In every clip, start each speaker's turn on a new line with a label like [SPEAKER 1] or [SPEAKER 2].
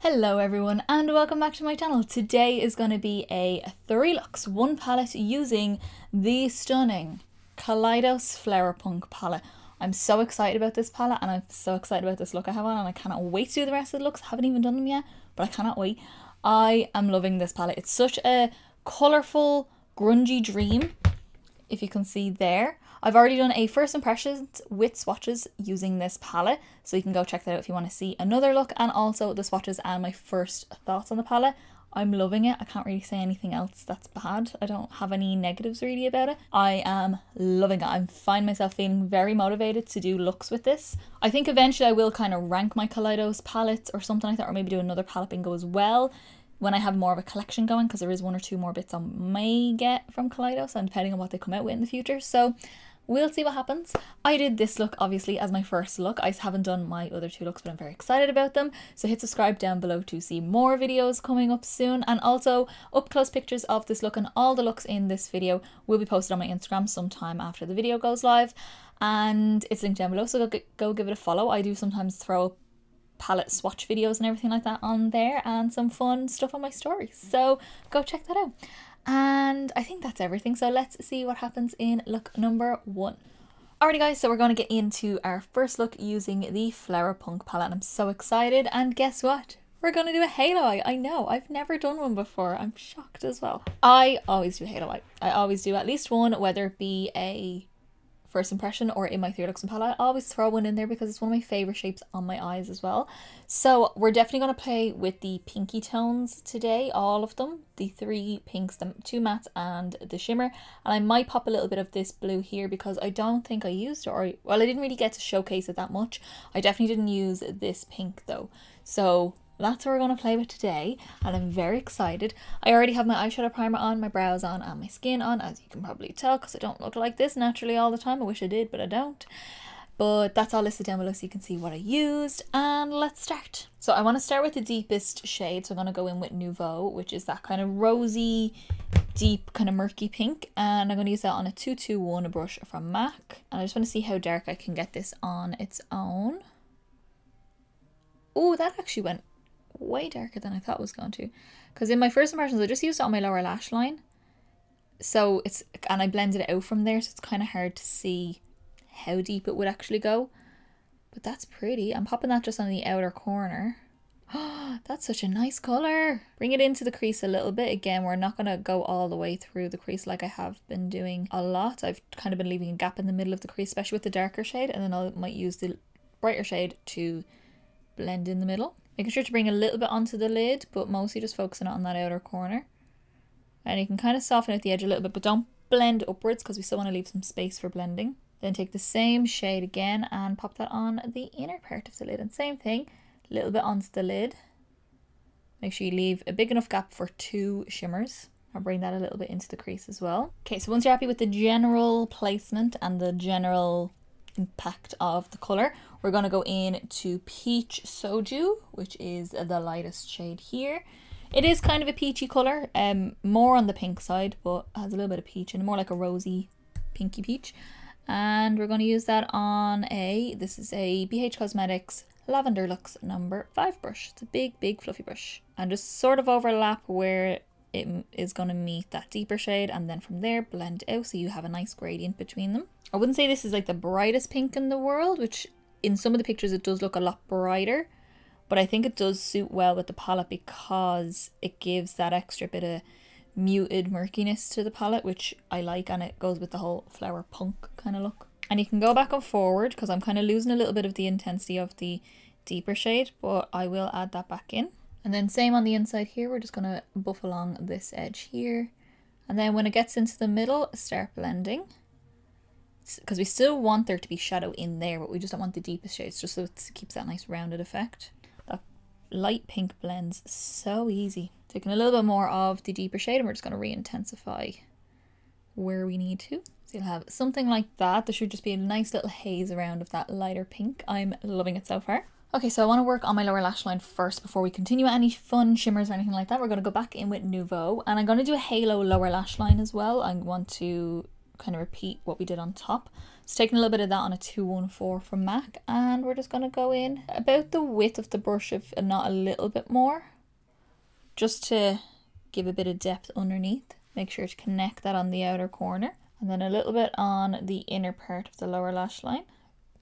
[SPEAKER 1] Hello everyone and welcome back to my channel. Today is going to be a three looks one palette using the stunning Kaleidos Flower Punk palette. I'm so excited about this palette and I'm so excited about this look I have on and I cannot wait to do the rest of the looks. I haven't even done them yet, but I cannot wait. I am loving this palette. It's such a colourful, grungy dream, if you can see there. I've already done a first impressions with swatches using this palette, so you can go check that out if you want to see another look and also the swatches and my first thoughts on the palette. I'm loving it. I can't really say anything else that's bad. I don't have any negatives really about it. I am loving it. I find myself feeling very motivated to do looks with this. I think eventually I will kind of rank my Kaleidos palettes or something like that, or maybe do another palette bingo as well when I have more of a collection going because there is one or two more bits I may get from Kaleidos and depending on what they come out with in the future. So We'll see what happens. I did this look obviously as my first look. I haven't done my other two looks but I'm very excited about them. So hit subscribe down below to see more videos coming up soon and also up close pictures of this look and all the looks in this video will be posted on my Instagram sometime after the video goes live and it's linked down below so go, go give it a follow. I do sometimes throw palette swatch videos and everything like that on there and some fun stuff on my stories. So go check that out. And I think that's everything. So let's see what happens in look number one. Alrighty guys, so we're going to get into our first look using the Flower Punk palette. I'm so excited. And guess what? We're going to do a halo eye. I know, I've never done one before. I'm shocked as well. I always do halo eye. I always do at least one, whether it be a first impression or in my three looks and palette. I always throw one in there because it's one of my favorite shapes on my eyes as well. So we're definitely going to play with the pinky tones today, all of them. The three pinks, the two mattes and the shimmer. And I might pop a little bit of this blue here because I don't think I used it or, well, I didn't really get to showcase it that much. I definitely didn't use this pink though. So that's what we're going to play with today and I'm very excited. I already have my eyeshadow primer on, my brows on and my skin on as you can probably tell because I don't look like this naturally all the time. I wish I did but I don't. But that's all listed down below so you can see what I used and let's start. So I want to start with the deepest shade so I'm going to go in with Nouveau which is that kind of rosy deep kind of murky pink and I'm going to use that on a 221 brush from MAC and I just want to see how dark I can get this on its own. Oh, that actually went way darker than I thought was going to. Because in my first impressions, I just used it on my lower lash line. So it's, and I blended it out from there, so it's kind of hard to see how deep it would actually go. But that's pretty. I'm popping that just on the outer corner. Oh, that's such a nice colour. Bring it into the crease a little bit. Again, we're not going to go all the way through the crease like I have been doing a lot. I've kind of been leaving a gap in the middle of the crease, especially with the darker shade. And then I might use the brighter shade to blend in the middle. Making sure to bring a little bit onto the lid, but mostly just focusing on that outer corner. And you can kind of soften out the edge a little bit, but don't blend upwards because we still want to leave some space for blending. Then take the same shade again and pop that on the inner part of the lid. And same thing, a little bit onto the lid. Make sure you leave a big enough gap for two shimmers. I'll bring that a little bit into the crease as well. Okay, so once you're happy with the general placement and the general impact of the colour. We're going to go in to Peach Soju, which is the lightest shade here. It is kind of a peachy colour, um, more on the pink side, but has a little bit of peach and more like a rosy pinky peach. And we're going to use that on a, this is a BH Cosmetics Lavender Luxe number 5 brush. It's a big, big fluffy brush. And just sort of overlap where it is going to meet that deeper shade and then from there blend out so you have a nice gradient between them. I wouldn't say this is like the brightest pink in the world, which in some of the pictures it does look a lot brighter, but I think it does suit well with the palette because it gives that extra bit of muted murkiness to the palette, which I like, and it goes with the whole flower punk kind of look. And you can go back and forward because I'm kind of losing a little bit of the intensity of the deeper shade, but I will add that back in. And then same on the inside here, we're just going to buff along this edge here. And then when it gets into the middle, start blending because we still want there to be shadow in there, but we just don't want the deepest shades, just so it keeps that nice rounded effect. That light pink blends so easy. Taking a little bit more of the deeper shade and we're just going to re-intensify where we need to. So you'll have something like that. There should just be a nice little haze around of that lighter pink. I'm loving it so far. Okay, so I want to work on my lower lash line first before we continue any fun shimmers or anything like that. We're going to go back in with Nouveau and I'm going to do a halo lower lash line as well. I want to kind of repeat what we did on top. Just taking a little bit of that on a 214 from MAC and we're just going to go in about the width of the brush if not a little bit more just to give a bit of depth underneath. Make sure to connect that on the outer corner and then a little bit on the inner part of the lower lash line.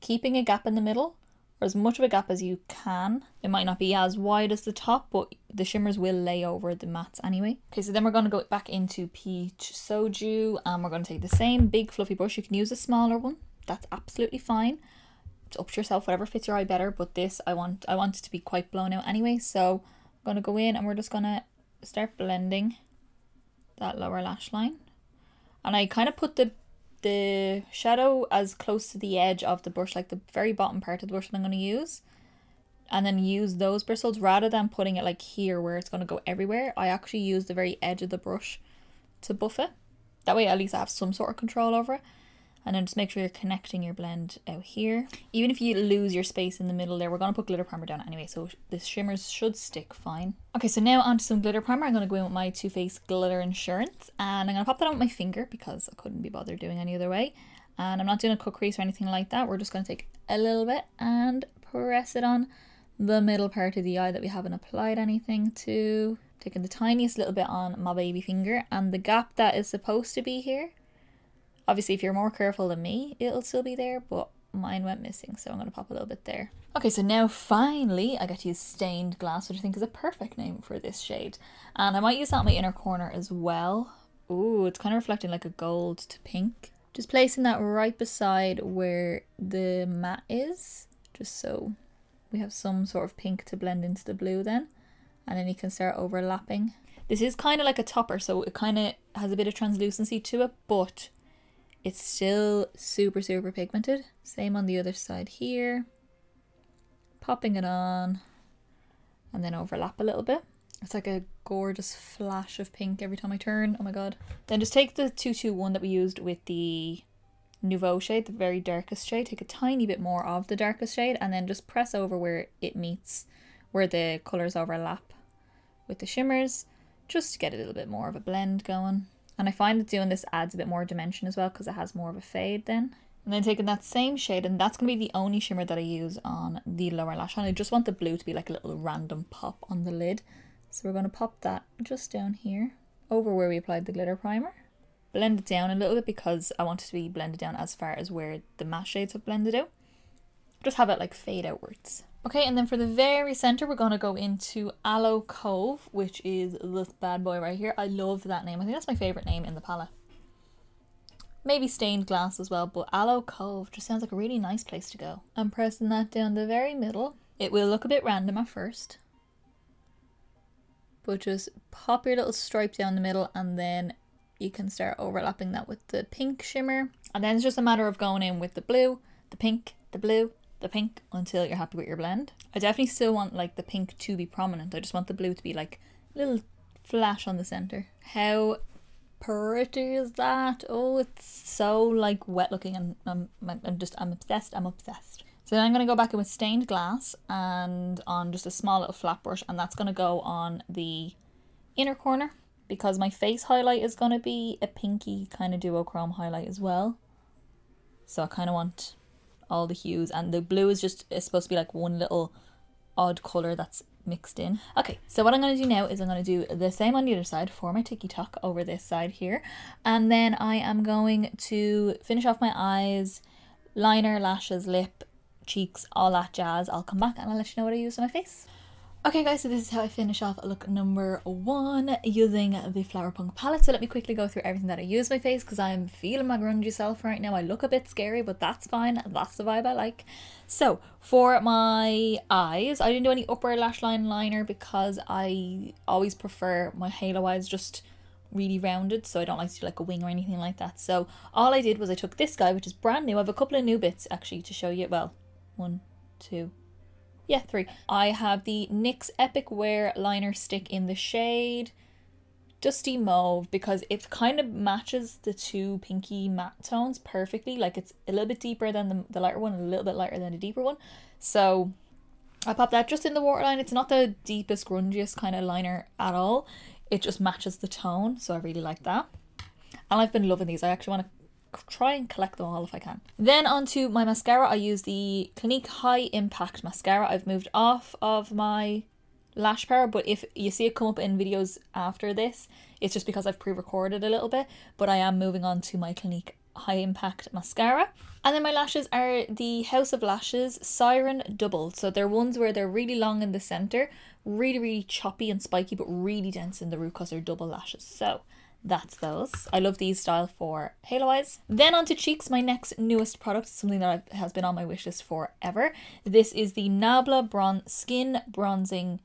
[SPEAKER 1] Keeping a gap in the middle or as much of a gap as you can. It might not be as wide as the top, but the shimmers will lay over the mattes anyway. Okay, so then we're going to go back into Peach Soju and we're going to take the same big fluffy brush. You can use a smaller one. That's absolutely fine. It's up to yourself, whatever fits your eye better. But this, I want, I want it to be quite blown out anyway. So I'm going to go in and we're just going to start blending that lower lash line. And I kind of put the the shadow as close to the edge of the brush, like the very bottom part of the brush that I'm going to use. And then use those bristles rather than putting it like here where it's going to go everywhere. I actually use the very edge of the brush to buff it. That way at least I have some sort of control over it and then just make sure you're connecting your blend out here. Even if you lose your space in the middle there, we're going to put glitter primer down anyway, so the shimmers should stick fine. Okay, so now onto some glitter primer. I'm going to go in with my Too Faced Glitter Insurance, and I'm going to pop that on with my finger because I couldn't be bothered doing any other way. And I'm not doing a cut crease or anything like that. We're just going to take a little bit and press it on the middle part of the eye that we haven't applied anything to. Taking the tiniest little bit on my baby finger and the gap that is supposed to be here Obviously, if you're more careful than me, it'll still be there, but mine went missing, so I'm going to pop a little bit there. Okay, so now finally I get to use stained glass, which I think is a perfect name for this shade. And I might use that on my inner corner as well. Ooh, it's kind of reflecting like a gold to pink. Just placing that right beside where the matte is, just so we have some sort of pink to blend into the blue then. And then you can start overlapping. This is kind of like a topper, so it kind of has a bit of translucency to it, but it's still super, super pigmented. Same on the other side here. Popping it on and then overlap a little bit. It's like a gorgeous flash of pink every time I turn. Oh my god. Then just take the 221 that we used with the Nouveau shade, the very darkest shade. Take a tiny bit more of the darkest shade and then just press over where it meets, where the colours overlap with the shimmers, just to get a little bit more of a blend going. And I find that doing this adds a bit more dimension as well because it has more of a fade then. And then taking that same shade, and that's going to be the only shimmer that I use on the lower lash line. I just want the blue to be like a little random pop on the lid. So we're going to pop that just down here over where we applied the glitter primer. Blend it down a little bit because I want it to be blended down as far as where the matte shades have blended out. Just have it like fade outwards. Okay, and then for the very center, we're going to go into Aloe Cove, which is this bad boy right here. I love that name. I think that's my favorite name in the palette. Maybe stained glass as well, but Aloe Cove just sounds like a really nice place to go. I'm pressing that down the very middle. It will look a bit random at first. But just pop your little stripe down the middle and then you can start overlapping that with the pink shimmer. And then it's just a matter of going in with the blue, the pink, the blue, the pink until you're happy with your blend. I definitely still want like the pink to be prominent. I just want the blue to be like a little flash on the center. How pretty is that? Oh, it's so like wet looking and um, I'm, I'm just, I'm obsessed, I'm obsessed. So then I'm going to go back in with stained glass and on just a small little flat brush and that's going to go on the inner corner because my face highlight is going to be a pinky kind of duochrome highlight as well. So I kind of want all the hues and the blue is just is supposed to be like one little odd color that's mixed in. Okay, so what I'm going to do now is I'm going to do the same on the other side for my tiki TikTok over this side here. And then I am going to finish off my eyes, liner, lashes, lip, cheeks, all that jazz. I'll come back and I'll let you know what I use on my face. Okay guys, so this is how I finish off look number one using the Flower Punk palette. So let me quickly go through everything that I use my face because I'm feeling my grungy self right now. I look a bit scary, but that's fine. That's the vibe I like. So for my eyes, I didn't do any upper lash line liner because I always prefer my halo eyes just really rounded so I don't like to do like a wing or anything like that. So all I did was I took this guy, which is brand new. I have a couple of new bits actually to show you. Well, one, two, yeah, three. I have the NYX Epic Wear liner stick in the shade Dusty Mauve because it kind of matches the two pinky matte tones perfectly. Like it's a little bit deeper than the, the lighter one a little bit lighter than the deeper one. So I popped that just in the waterline. It's not the deepest, grungiest kind of liner at all. It just matches the tone, so I really like that. And I've been loving these. I actually want to try and collect them all if I can. Then onto my mascara, I use the Clinique High Impact Mascara. I've moved off of my lash power, but if you see it come up in videos after this, it's just because I've pre-recorded a little bit, but I am moving on to my Clinique High Impact Mascara. And then my lashes are the House of Lashes Siren Double. So they're ones where they're really long in the center, really, really choppy and spiky, but really dense in the root because they're double lashes. So that's those. I love these style for halo eyes. Then onto cheeks, my next newest product, something that has been on my wish list forever. This is the Nabla Bron Skin Bronzing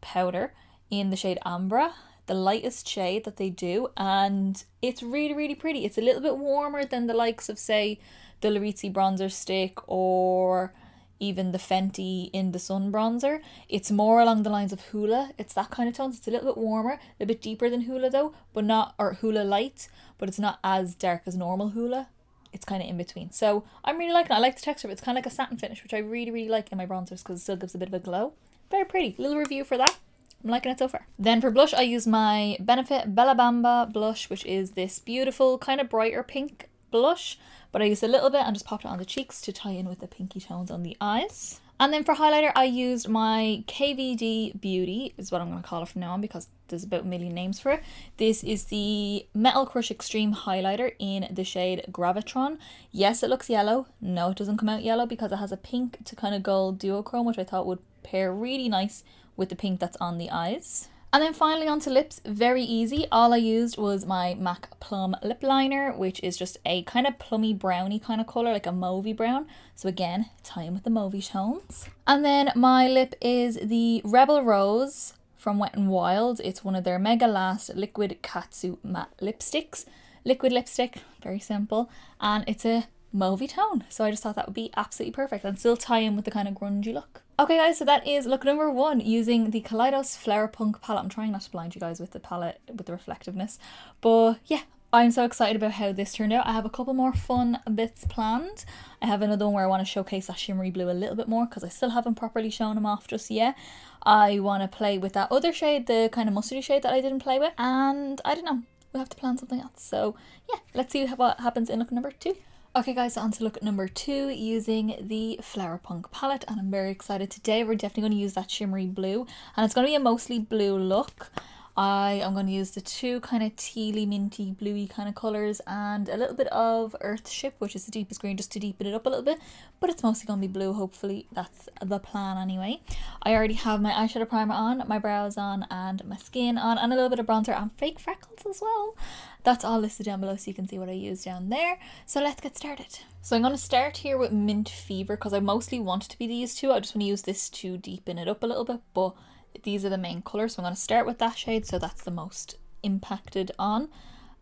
[SPEAKER 1] Powder in the shade Ambra the lightest shade that they do and it's really really pretty it's a little bit warmer than the likes of say the Larizzi bronzer stick or even the Fenty in the sun bronzer. It's more along the lines of Hoola it's that kind of tones it's a little bit warmer a bit deeper than Hoola though but not or Hoola light but it's not as dark as normal Hoola it's kind of in between. So I'm really liking it. I like the texture it's kind of like a satin finish which I really really like in my bronzers because it still gives a bit of a glow. Very pretty. Little review for that. I'm liking it so far. Then for blush, I use my Benefit Bella Bamba blush, which is this beautiful kind of brighter pink blush. But I used a little bit and just popped it on the cheeks to tie in with the pinky tones on the eyes. And then for highlighter, I used my KVD Beauty, is what I'm going to call it from now on because there's about a million names for it. This is the Metal Crush Extreme Highlighter in the shade Gravitron. Yes, it looks yellow. No, it doesn't come out yellow because it has a pink to kind of gold duochrome, which I thought would pair really nice with the pink that's on the eyes. And then finally onto lips, very easy. All I used was my MAC Plum Lip Liner, which is just a kind of plummy browny kind of colour, like a mauvey brown. So again, tie in with the mauvey tones. And then my lip is the Rebel Rose from Wet n Wild. It's one of their Mega Last Liquid Catsuit Matte Lipsticks. Liquid lipstick, very simple. And it's a mauvey tone. So I just thought that would be absolutely perfect and still tie in with the kind of grungy look. Okay guys, so that is look number one using the Kaleidos Flare Flowerpunk palette. I'm trying not to blind you guys with the palette, with the reflectiveness. But yeah, I'm so excited about how this turned out. I have a couple more fun bits planned. I have another one where I want to showcase that shimmery blue a little bit more because I still haven't properly shown them off just yet. I want to play with that other shade, the kind of mustardy shade that I didn't play with. And I don't know, we'll have to plan something else. So yeah, let's see what happens in look number two. Okay guys, on to look at number two using the Flowerpunk palette and I'm very excited today. We're definitely going to use that shimmery blue and it's going to be a mostly blue look. I am going to use the two kind of tealy, minty, bluey kind of colours and a little bit of Earthship, which is the deepest green, just to deepen it up a little bit. But it's mostly going to be blue, hopefully. That's the plan anyway. I already have my eyeshadow primer on, my brows on, and my skin on, and a little bit of bronzer and fake freckles as well. That's all listed down below so you can see what I use down there. So let's get started. So I'm going to start here with Mint Fever because I mostly want it to be these two. I just want to use this to deepen it up a little bit, but these are the main colours. So I'm going to start with that shade. So that's the most impacted on.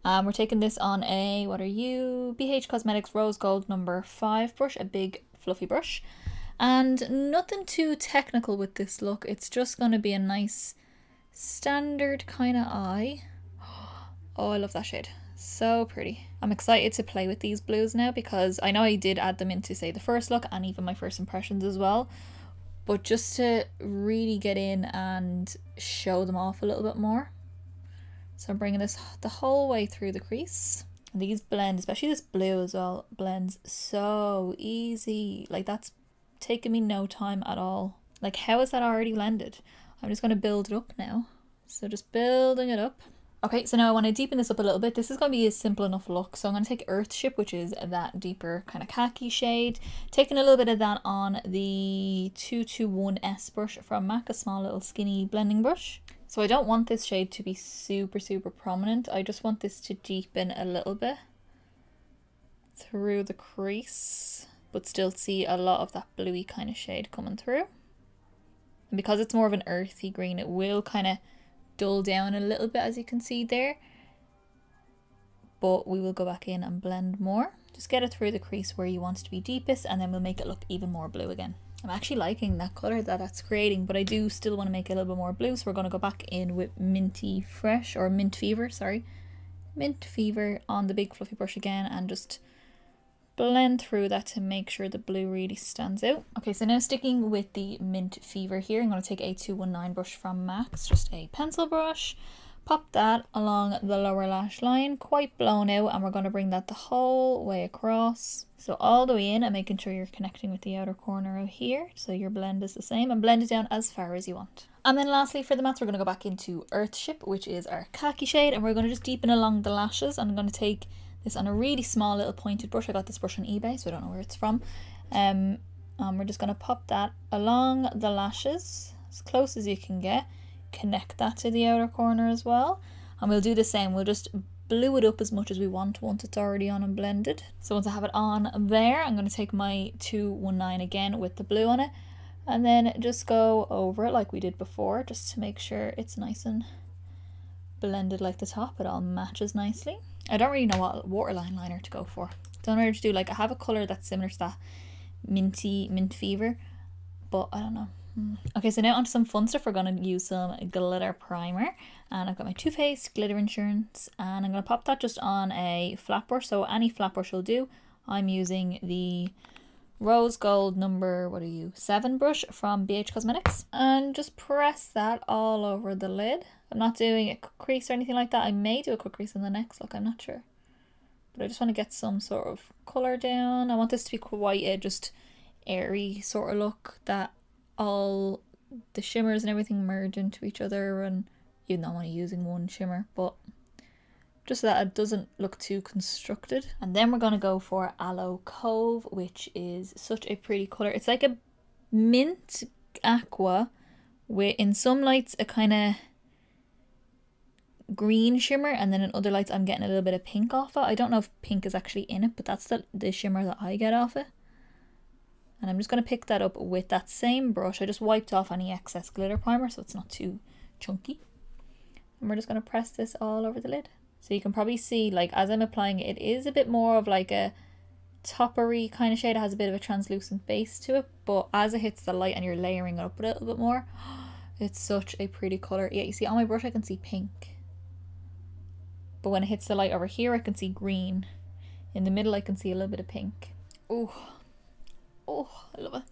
[SPEAKER 1] Um, we're taking this on a, what are you? BH Cosmetics Rose Gold number 5 brush, a big fluffy brush. And nothing too technical with this look. It's just going to be a nice standard kind of eye. Oh, I love that shade. So pretty. I'm excited to play with these blues now because I know I did add them into, say, the first look and even my first impressions as well but just to really get in and show them off a little bit more. So I'm bringing this the whole way through the crease. And these blend, especially this blue as well, blends so easy. Like that's taking me no time at all. Like how is that already blended? I'm just going to build it up now. So just building it up. Okay, so now I want to deepen this up a little bit. This is going to be a simple enough look. So I'm going to take Earthship, which is that deeper kind of khaki shade. Taking a little bit of that on the 221S brush from MAC, a small little skinny blending brush. So I don't want this shade to be super, super prominent. I just want this to deepen a little bit through the crease, but still see a lot of that bluey kind of shade coming through. And because it's more of an earthy green, it will kind of dull down a little bit as you can see there. But we will go back in and blend more. Just get it through the crease where you want it to be deepest and then we'll make it look even more blue again. I'm actually liking that color that that's creating but I do still want to make it a little bit more blue so we're going to go back in with minty fresh or mint fever sorry. Mint fever on the big fluffy brush again and just blend through that to make sure the blue really stands out. Okay, so now sticking with the Mint Fever here, I'm going to take a 219 brush from MAC's, just a pencil brush, pop that along the lower lash line, quite blown out, and we're going to bring that the whole way across. So all the way in and making sure you're connecting with the outer corner of here, so your blend is the same, and blend it down as far as you want. And then lastly for the mats, we're going to go back into Earthship, which is our khaki shade, and we're going to just deepen along the lashes. I'm going to take this on a really small little pointed brush. I got this brush on eBay, so I don't know where it's from. Um, and we're just going to pop that along the lashes as close as you can get connect that to the outer corner as well. And we'll do the same, we'll just blue it up as much as we want once it's already on and blended. So once I have it on there, I'm going to take my 219 again with the blue on it and then just go over it like we did before just to make sure it's nice and blended like the top. It all matches nicely. I don't really know what waterline liner to go for. Don't know what to do. Like I have a colour that's similar to that minty mint fever, but I don't know. Hmm. Okay, so now onto some fun stuff. We're going to use some glitter primer. And I've got my Too Faced Glitter Insurance. And I'm going to pop that just on a flat brush. So any flat brush will do. I'm using the Rose Gold number, what are you, 7 brush from BH Cosmetics. And just press that all over the lid. I'm not doing a crease or anything like that. I may do a quick crease in the next look, I'm not sure. But I just want to get some sort of colour down. I want this to be quite a just airy sort of look that all the shimmers and everything merge into each other and even though I'm only using one shimmer but just so that it doesn't look too constructed and then we're going to go for Aloe Cove which is such a pretty colour it's like a mint aqua with in some lights a kind of green shimmer and then in other lights I'm getting a little bit of pink off it I don't know if pink is actually in it but that's the, the shimmer that I get off it and I'm just going to pick that up with that same brush. I just wiped off any excess glitter primer so it's not too chunky. And we're just going to press this all over the lid. So you can probably see, like, as I'm applying it, it is a bit more of like a toppery kind of shade. It has a bit of a translucent base to it. But as it hits the light and you're layering it up a little bit more, it's such a pretty colour. Yeah, you see on my brush I can see pink. But when it hits the light over here, I can see green. In the middle, I can see a little bit of pink. Oh, Oh, I love it.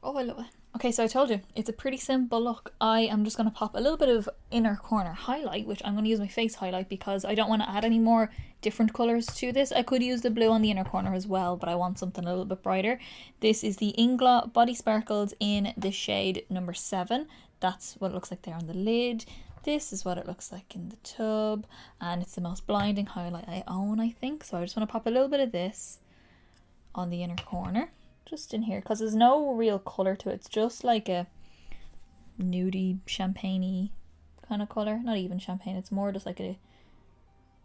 [SPEAKER 1] Oh, I love it. Okay, so I told you, it's a pretty simple look. I am just going to pop a little bit of inner corner highlight, which I'm going to use my face highlight because I don't want to add any more different colours to this. I could use the blue on the inner corner as well, but I want something a little bit brighter. This is the Inglot Body Sparkles in the shade number 7. That's what it looks like there on the lid. This is what it looks like in the tub, and it's the most blinding highlight I own, I think. So I just want to pop a little bit of this on the inner corner just in here because there's no real color to it. It's just like a nudie champagne kind of color. Not even champagne. It's more just like a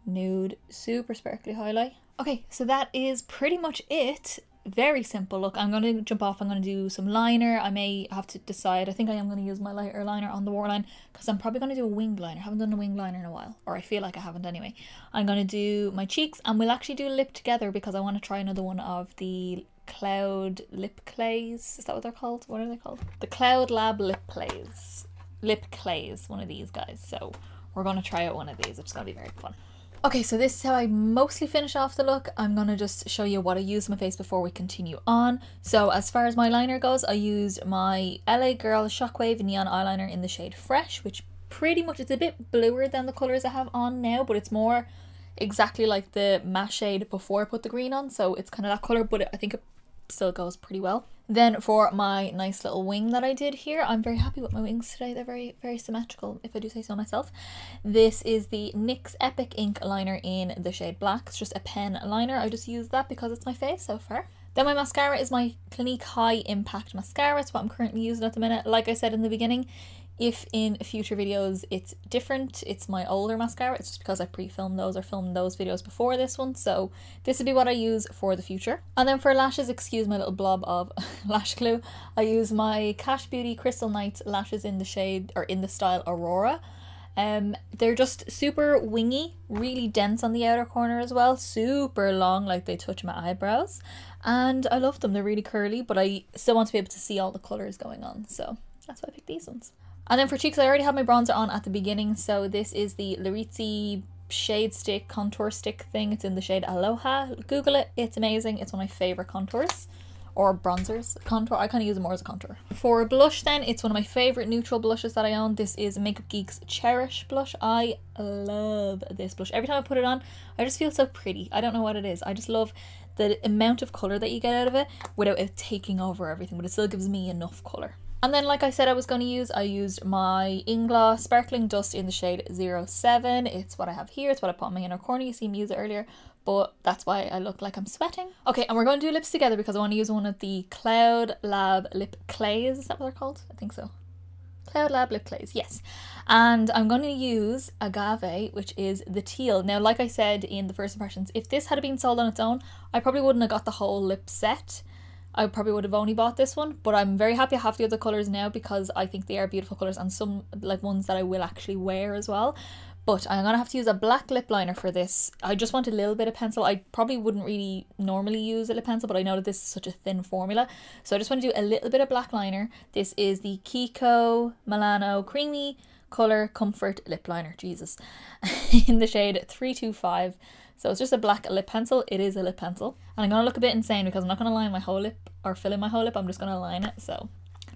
[SPEAKER 1] nude, super sparkly highlight. Okay, so that is pretty much it. Very simple look. I'm going to jump off. I'm going to do some liner. I may have to decide. I think I am going to use my lighter liner on the waterline because I'm probably going to do a wing liner. I haven't done a wing liner in a while. Or I feel like I haven't anyway. I'm going to do my cheeks and we'll actually do lip together because I want to try another one of the Cloud Lip Clays. Is that what they're called? What are they called? The Cloud Lab Lip Clays. Lip Clays, one of these guys. So we're going to try out one of these, is going to be very fun. Okay, so this is how I mostly finish off the look. I'm to just show you what I use on my face before we continue on. So as far as my liner goes, I used my LA Girl Shockwave Neon Eyeliner in the shade Fresh, which pretty much, it's a bit bluer than the colours I have on now, but it's more exactly like the matte shade before I put the green on. So it's kind of that colour, but I think it still goes pretty well. Then for my nice little wing that I did here, I'm very happy with my wings today. They're very, very symmetrical, if I do say so myself. This is the NYX Epic Ink liner in the shade black. It's just a pen liner. I just use that because it's my face so far. Then my mascara is my Clinique High Impact Mascara. It's what I'm currently using at the minute. Like I said in the beginning, if in future videos it's different, it's my older mascara. It's just because I pre-filmed those or filmed those videos before this one. So this would be what I use for the future. And then for lashes, excuse my little blob of lash glue. I use my Kash Beauty Crystal Nights lashes in the shade or in the style Aurora. Um, they're just super wingy, really dense on the outer corner as well, super long, like they touch my eyebrows. And I love them, they're really curly, but I still want to be able to see all the colours going on, so that's why I picked these ones. And then for cheeks, I already have my bronzer on at the beginning. So this is the Larizzi shade stick contour stick thing. It's in the shade Aloha. Google it. It's amazing. It's one of my favorite contours. or bronzers. Contour, I kind of use it more as a contour. For a blush then, it's one of my favorite neutral blushes that I own. This is Makeup Geek's Cherish blush. I love this blush. Every time I put it on, I just feel so pretty. I don't know what it is. I just love the amount of colour that you get out of it without it taking over everything, but it still gives me enough colour. And then like I said I was going to use, I used my Inglot Sparkling Dust in the shade 07. It's what I have here. It's what I put on my inner corner. You see me use it earlier but that's why I look like I'm sweating. Okay, and we're going to do lips together because I want to use one of the Cloud Lab lip clays. Is that what they're called? I think so. Cloud Lab lip clays, yes. And I'm going to use Agave, which is the teal. Now, like I said in the first impressions, if this had been sold on its own, I probably wouldn't have got the whole lip set. I probably would have only bought this one, but I'm very happy I have the other colours now because I think they are beautiful colours and some like ones that I will actually wear as well. But I'm to have to use a black lip liner for this. I just want a little bit of pencil. I probably wouldn't really normally use a lip pencil, but I know that this is such a thin formula. So I just want to do a little bit of black liner. This is the Kiko Milano Creamy Color Comfort Lip Liner. Jesus. in the shade 325. So it's just a black lip pencil. It is a lip pencil. And I'm going to look a bit insane because I'm not going to line my whole lip or fill in my whole lip. I'm just going to line it. So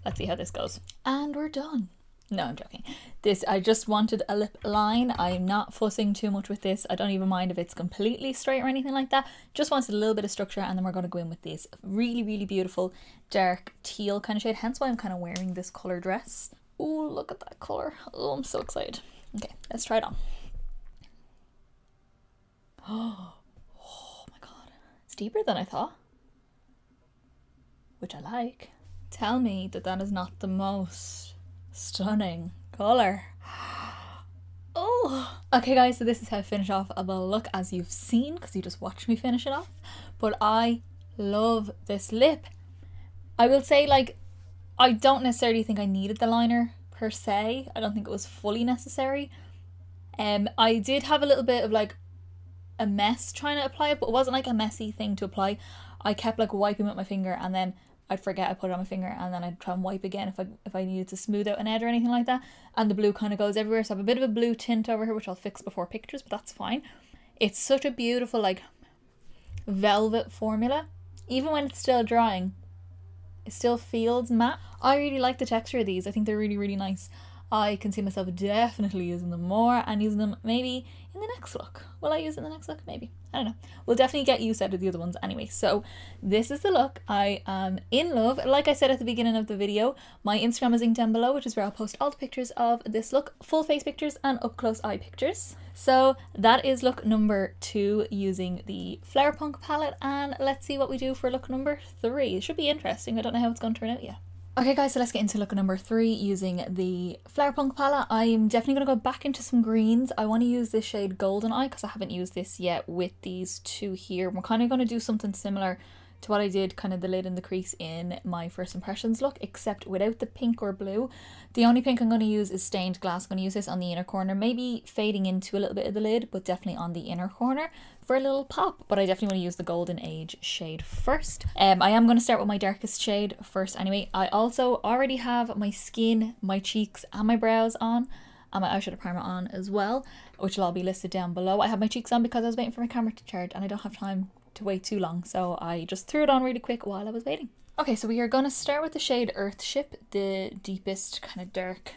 [SPEAKER 1] let's see how this goes. And we're done. No, I'm joking. This, I just wanted a lip line. I'm not fussing too much with this. I don't even mind if it's completely straight or anything like that. Just wanted a little bit of structure and then we're going to go in with this really, really beautiful dark teal kind of shade. Hence why I'm kind of wearing this colour dress. Oh, look at that colour. Oh, I'm so excited. Okay, let's try it on. Oh, oh my god. It's deeper than I thought. Which I like. Tell me that that is not the most Stunning color. Oh, okay guys, so this is how I finish off a look as you've seen because you just watched me finish it off. But I love this lip. I will say like, I don't necessarily think I needed the liner per se. I don't think it was fully necessary. Um, I did have a little bit of like a mess trying to apply it, but it wasn't like a messy thing to apply. I kept like wiping with my finger and then I'd forget I put it on my finger and then I'd try and wipe again if I if I needed to smooth out an edge or anything like that. And the blue kind of goes everywhere. So I have a bit of a blue tint over here, which I'll fix before pictures, but that's fine. It's such a beautiful like velvet formula. Even when it's still drying, it still feels matte. I really like the texture of these. I think they're really, really nice. I can see myself definitely using them more and using them maybe in the next look. Will I use it in the next look? Maybe. I don't know. We'll definitely get use out of the other ones anyway. So this is the look. I am in love. Like I said at the beginning of the video, my Instagram is linked down below, which is where I'll post all the pictures of this look, full face pictures and up close eye pictures. So that is look number two using the Flowerpunk palette and let's see what we do for look number three. It should be interesting. I don't know how it's going to turn out yet. Okay guys, so let's get into look number three using the Flowerpunk palette. I'm definitely going to go back into some greens. I want to use this shade Golden Age because I haven't used this yet with these two here. We're kind of going to do something similar to what I did kind of the lid and the crease in my first impressions look except without the pink or blue. The only pink I'm going to use is stained glass. I'm going to use this on the inner corner, maybe fading into a little bit of the lid but definitely on the inner corner for a little pop but I definitely want to use the golden age shade first. Um, I am going to start with my darkest shade first anyway. I also already have my skin, my cheeks and my brows on and my eyeshadow primer on as well, which will all be listed down below. I have my cheeks on because I was waiting for my camera to charge and I don't have time to wait too long, so I just threw it on really quick while I was waiting. Okay, so we are to start with the shade Earthship, the deepest kind of dark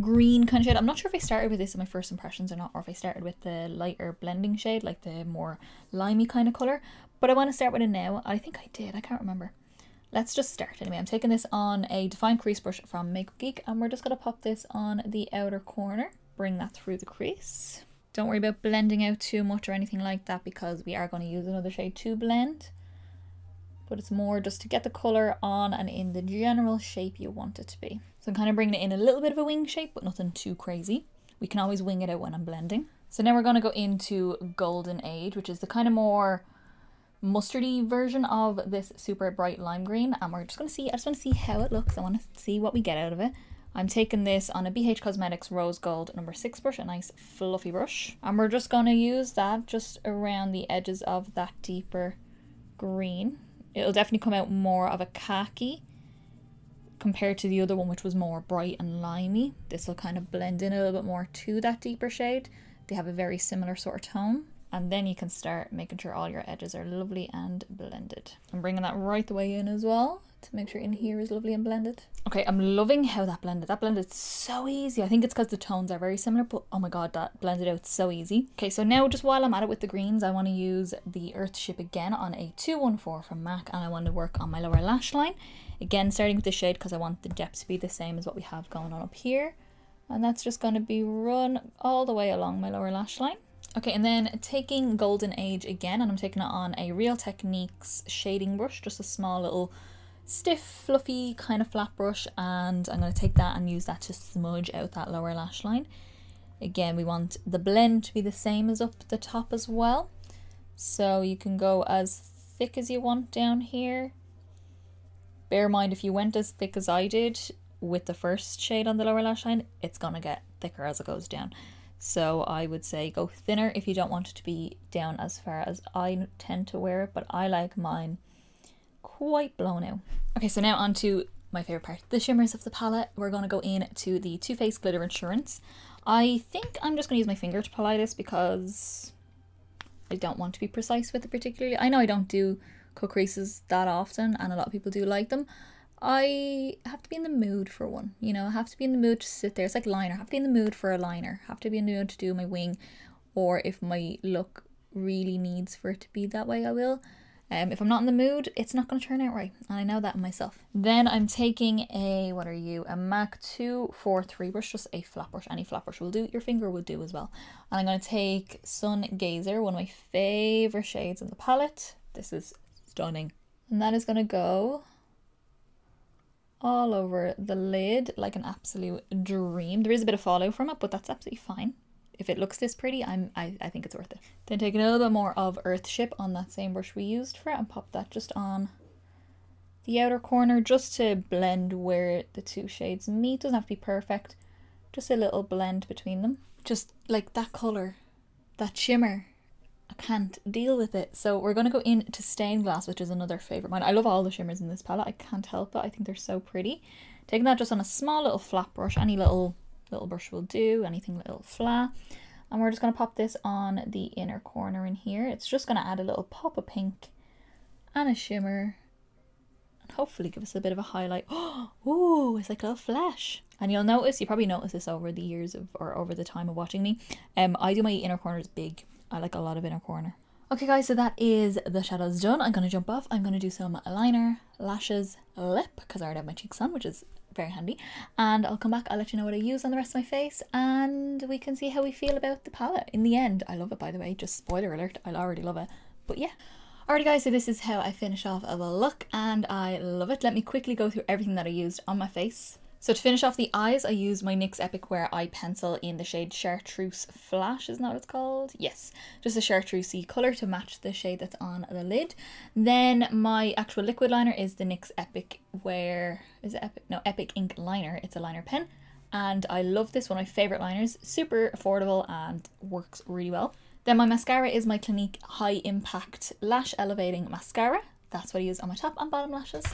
[SPEAKER 1] green kind of shade. I'm not sure if I started with this in my first impressions or not, or if I started with the lighter blending shade, like the more limey kind of colour, but I want to start with it now. I think I did, I can't remember. Let's just start anyway. I'm taking this on a defined crease brush from Makeup Geek, and we're just going to pop this on the outer corner, bring that through the crease. Don't worry about blending out too much or anything like that because we are going to use another shade to blend. But it's more just to get the colour on and in the general shape you want it to be. So I'm kind of bringing it in a little bit of a wing shape, but nothing too crazy. We can always wing it out when I'm blending. So now we're going to go into Golden Age, which is the kind of more mustardy version of this super bright lime green. And we're just going to see, I just want to see how it looks. I want to see what we get out of it. I'm taking this on a BH Cosmetics Rose Gold number 6 brush, a nice fluffy brush. And we're just going to use that just around the edges of that deeper green. It'll definitely come out more of a khaki compared to the other one which was more bright and limey. This will kind of blend in a little bit more to that deeper shade. They have a very similar sort of tone. and then you can start making sure all your edges are lovely and blended. I'm bringing that right the way in as well to make sure in here is lovely and blended. Okay, I'm loving how that blended. That blended so easy. I think it's because the tones are very similar, but oh my god, that blended out so easy. Okay, so now just while I'm at it with the greens, I want to use the Earthship again on a 214 from MAC and I want to work on my lower lash line. Again, starting with the shade because I want the depth to be the same as what we have going on up here. And that's just going to be run all the way along my lower lash line. Okay, and then taking Golden Age again, and I'm taking it on a Real Techniques shading brush, just a small little stiff, fluffy kind of flat brush, and I'm going to take that and use that to smudge out that lower lash line. Again, we want the blend to be the same as up the top as well. So you can go as thick as you want down here. Bear in mind, if you went as thick as I did with the first shade on the lower lash line, it's going to get thicker as it goes down. So I would say go thinner if you don't want it to be down as far as I tend to wear it, but I like mine quite blown out. Okay, so now on to my favorite part, the shimmers of the palette. We're going to go in to the Too Faced Glitter Insurance. I think I'm just going to use my finger to apply this because I don't want to be precise with it particularly. I know I don't do cut creases that often and a lot of people do like them. I have to be in the mood for one. You know, I have to be in the mood to sit there. It's like liner. I have to be in the mood for a liner. I have to be in the mood to do my wing. Or if my look really needs for it to be that way, I will. Um, if I'm not in the mood, it's not going to turn out right. And I know that myself. Then I'm taking a, what are you, a MAC 243 brush, just a flat brush. Any flat brush will do. Your finger will do as well. And I'm going to take Sun Gazer, one of my favorite shades in the palette. This is stunning. And that is going to go all over the lid like an absolute dream. There is a bit of fallout from it, but that's absolutely fine. If it looks this pretty, I'm I, I think it's worth it. Then take a little bit more of Earthship on that same brush we used for it and pop that just on the outer corner just to blend where the two shades meet. Doesn't have to be perfect. Just a little blend between them. Just like that colour, that shimmer I can't deal with it. So we're going to go into stained glass, which is another favourite mine. I love all the shimmers in this palette. I can't help it. I think they're so pretty. Taking that just on a small little flat brush. Any little little brush will do. Anything little flat. And we're just going to pop this on the inner corner in here. It's just going to add a little pop of pink and a shimmer. And hopefully give us a bit of a highlight. Oh, it's like a little flash. And you'll notice, you probably noticed this over the years of, or over the time of watching me. Um, I do my inner corners big I like a lot of inner corner. Okay guys, so that is the shadows done. I'm going to jump off. I'm going to do some liner, lashes, lip, because I already have my cheeks on, which is very handy. And I'll come back, I'll let you know what I use on the rest of my face, and we can see how we feel about the palette. In the end, I love it by the way, just spoiler alert, I already love it. But yeah. Alrighty guys, so this is how I finish off of a look, and I love it. Let me quickly go through everything that I used on my face. So to finish off the eyes, I use my NYX Epic Wear eye pencil in the shade Chartreuse Flash, isn't that what it's called? Yes, just a chartreusey colour to match the shade that's on the lid. Then my actual liquid liner is the NYX Epic Wear, is it Epic? No, Epic Ink Liner. It's a liner pen. And I love this, one of my favourite liners. Super affordable and works really well. Then my mascara is my Clinique High Impact Lash Elevating Mascara that's what I use on my top and bottom lashes.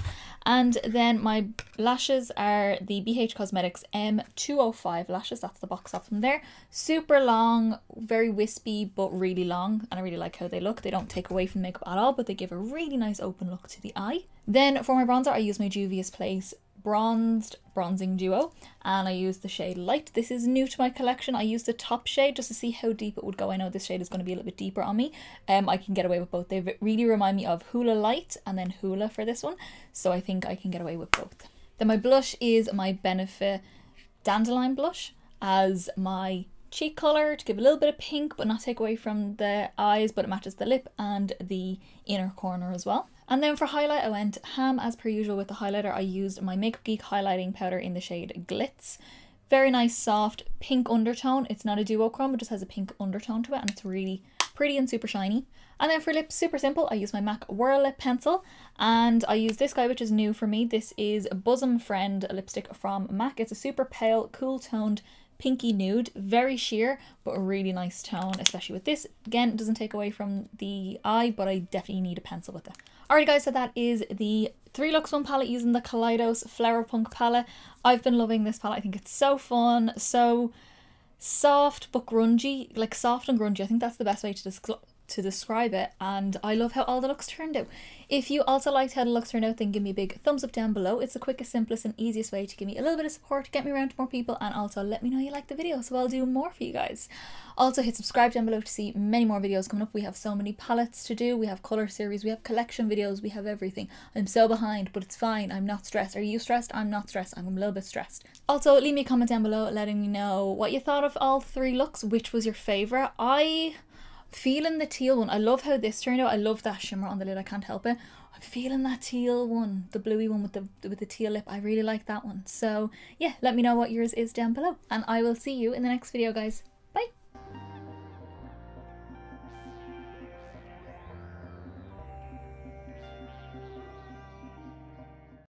[SPEAKER 1] And then my lashes are the BH Cosmetics M205 lashes. That's the box off them there. Super long, very wispy, but really long. And I really like how they look. They don't take away from makeup at all, but they give a really nice open look to the eye. Then for my bronzer, I use my Juvia's Place bronzed bronzing duo and I use the shade light. This is new to my collection. I use the top shade just to see how deep it would go. I know this shade is going to be a little bit deeper on me. Um, I can get away with both. They really remind me of Hoola Light and then Hoola for this one. So I think I can get away with both. Then my blush is my Benefit Dandelion blush as my cheek colour to give a little bit of pink but not take away from the eyes but it matches the lip and the inner corner as well. And then for highlight, I went ham as per usual with the highlighter. I used my Makeup Geek highlighting powder in the shade Glitz. Very nice, soft, pink undertone. It's not a duochrome, it just has a pink undertone to it, and it's really pretty and super shiny. And then for lips, super simple, I use my MAC Whirl Lip Pencil, and I use this guy, which is new for me. This is a Bosom Friend lipstick from MAC. It's a super pale, cool toned pinky nude, very sheer, but a really nice tone, especially with this. Again, it doesn't take away from the eye, but I definitely need a pencil with it. Alright guys, so that is the 3 Looks 1 palette using the Kaleidos Flower Punk palette. I've been loving this palette. I think it's so fun, so soft but grungy, like soft and grungy. I think that's the best way to describe to describe it and I love how all the looks turned out. If you also liked how the looks turned out then give me a big thumbs up down below. It's the quickest, simplest and easiest way to give me a little bit of support, get me around to more people and also let me know you like the video so I'll do more for you guys. Also hit subscribe down below to see many more videos coming up. We have so many palettes to do, we have colour series, we have collection videos, we have everything. I'm so behind but it's fine, I'm not stressed. Are you stressed? I'm not stressed, I'm a little bit stressed. Also leave me a comment down below letting me know what you thought of all three looks, which was your favourite. I feeling the teal one. I love how this turned out. I love that shimmer on the lid. I can't help it. I'm feeling that teal one, the bluey one with the with the teal lip. I really like that one. So yeah, let me know what yours is down below, and I will see you in the next video, guys.